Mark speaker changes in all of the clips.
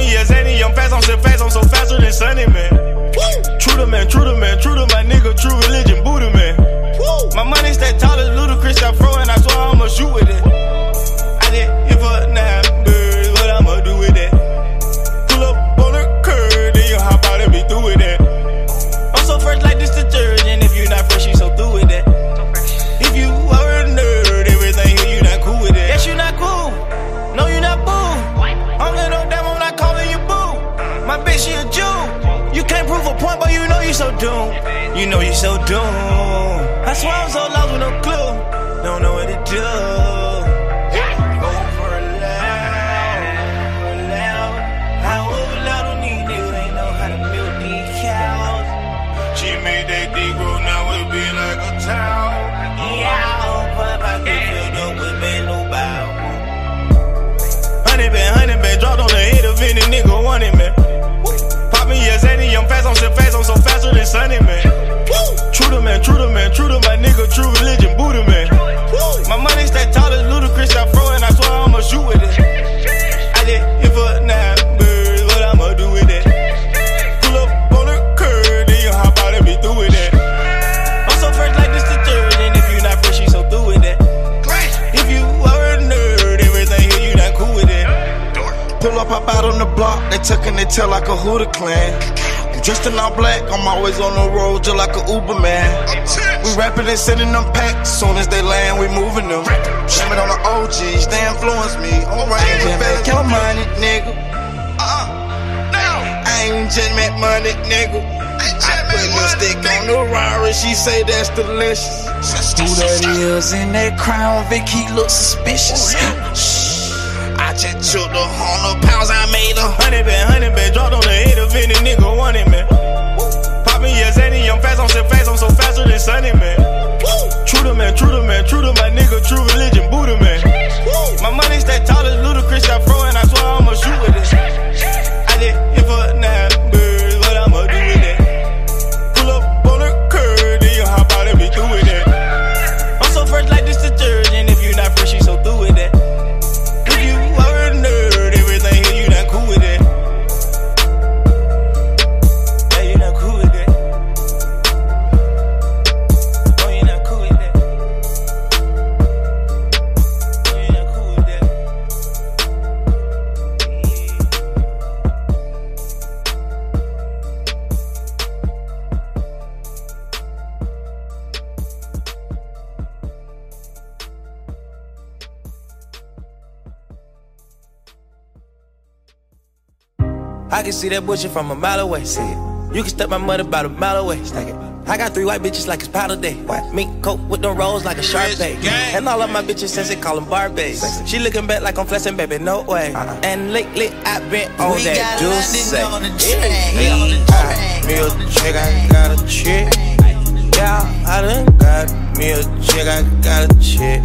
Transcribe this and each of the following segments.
Speaker 1: me as any. I'm fast, I'm so fast, I'm so faster than Sunny Man. Woo! True to man, true to man, true to my nigga, true religion, Buddha man. Woo! My money's that tall as ludicrous, I throw and I swear I'ma shoot with it. I get it for now. You can't prove a point, but you know you so doomed. You know you so doomed. I swear I'm so lost with no clue. Don't know what to do. A loud, for loud. I hope loud on these niggas ain't know how to these cows. She made that grow now it
Speaker 2: be like a town. Yeah, but I get filled up with bad no bow. Honey band, honey dropped on the head of any nigga wanted man. They tucking their tail like a Hooter clan. I'm dressed in all black, I'm always on the road just like a Uber man. We rapping and sending them packs, soon as they land, we moving them. Shame it on the OGs, they influence me. I'm range and make your money, nigga. I ain't just make money, nigga. I put lipstick on the Rari, she say that's delicious. Who that is in that crown, Vicky look suspicious. Just took the hundred pounds I made her.
Speaker 1: Honey band, honey band, dropped on the head of any nigga wanted man. Pop me yes, Eddie, I'm fast, I'm so fast, I'm so faster I can see that bullshit from a mile away. See it. You can step my mother about a mile away. Stack it. I got three white bitches like it's powder day. What? Mink coat with them rolls like a sharp bay. And all of my bitches since they call them Barbies. She looking back like I'm flexing, baby, no way. Uh-huh. And lately I've been on
Speaker 3: We
Speaker 1: that juice.
Speaker 3: London on the track.
Speaker 1: Hey,
Speaker 3: On the
Speaker 1: I-
Speaker 3: track.
Speaker 1: Me a chick, I got a chick. Yeah, I done got me a chick, I got a chick.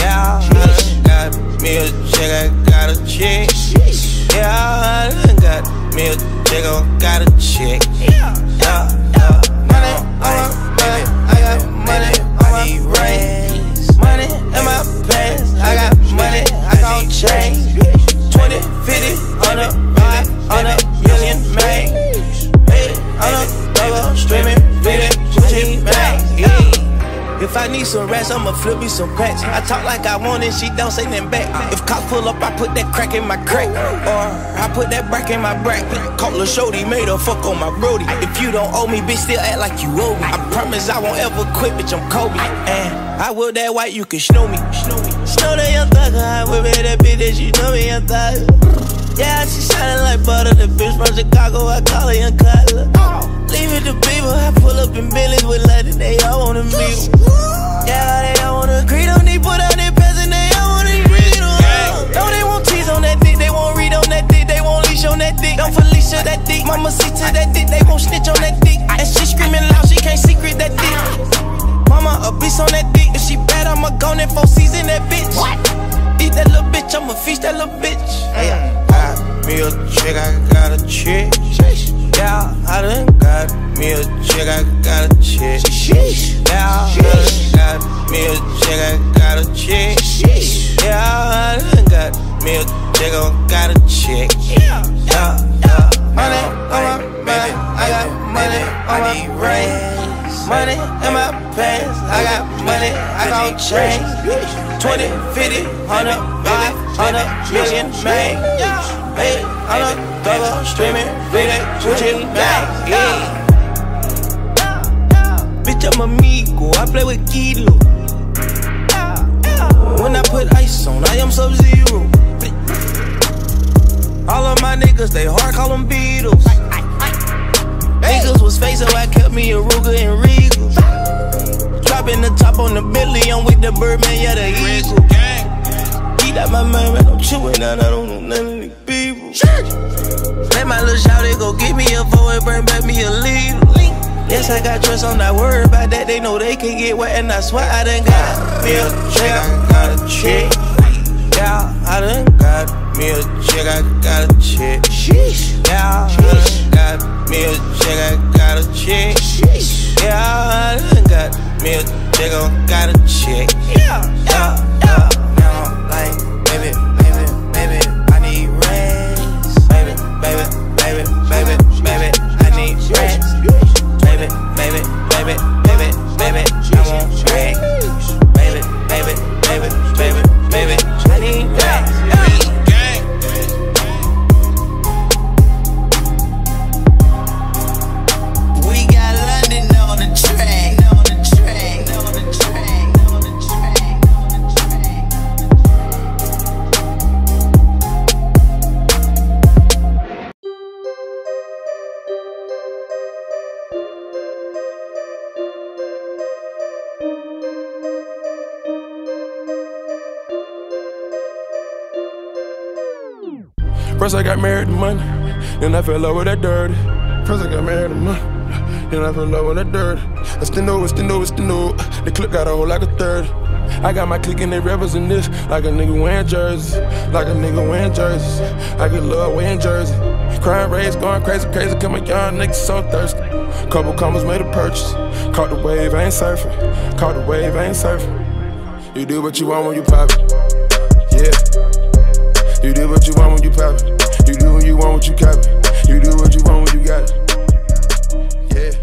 Speaker 1: Yeah, I done got me a chick, I got a chick. Yeah, I done got me a I got a chick. Yeah, yeah. Rats, I'ma flip me some packs. I talk like I want it, she don't say nothing back. If cops pull up, I put that crack in my crack. Or I put that brack in my brack. Call a shorty, made her fuck on my brody. If you don't owe me, bitch, still act like you owe me. I promise I won't ever quit, bitch, I'm Kobe. And I will that white, you can snow me. Snow me. Snow that young thugger, I will be that bitch that you know me, young thugger. Yeah, she shining like butter. The bitch from Chicago, I call her young Cutler. Leave it to people, I pull up in Billy's with London, they all wanna meet. Yeah, they all wanna agree, don't need put out their pants and they all wanna read on. No, they won't tease on that dick, they won't read on that dick, they won't leash on that dick. Don't Felicia that dick, mama see to that dick, they won't snitch on that dick. And she screaming loud, she can't secret that dick. Mama a beast on that dick, if she bad, I'ma go in four season that bitch. What? Eat that little bitch, I'ma feast that little bitch. Hey, I got me a chick, I got a chick. Yeah, I done got me a chick, I got a chick. Yeah, I done got me a chick, I got a chick. Yeah, I done got me a chick, I got a chick. Yeah, yeah. Money on my back, I got money on my brain. Money in my pants, I got money, I got change. 20, 50, 100, 500 million, man. Hey, I'm a double streaming, Gucci bang. Yeah. Bitch, I'm amigo, I play with Kilo. When I put ice on, I am sub zero. All of my niggas, they hard, call them Beatles. Niggas was so I kept me a Ruger and Regal. Dropping the top on the Bentley, I'm with the Birdman, yeah, the Eagle. Eat out my mind, man, I'm chewing out, I don't know none of these people. My little shouty go get me a four and bring back me a lead. Yes, I got trust, I'm not worried about that. They know they can get wet, and I swear I done got me a check. I got a check. Yeah, I done got me a check. I got a check. Sheesh. Yeah, I done got me a check. I got a check. Sheesh. Yeah, I done got me a check. I got a check. Yeah, yeah, yeah.
Speaker 4: First I got married to money, then I fell in love with that dirty. First I got married to money, then I fell in love with that dirty. I still know, it's the new, it's the new. The clip got a hole like a third. I got my clique and they in this like a nigga wearing jerseys, like a nigga wearing jerseys. I get love wearing jersey. Crime rates going crazy, crazy. Cause my young niggas so thirsty. Couple commas made a purchase. Caught the wave, I ain't surfing. Caught the wave, I ain't surfing. You do what you want when you pop it. Yeah. You do what you want when you pop it. You do what you want when you cap it. You do what you want when you got it. Yeah.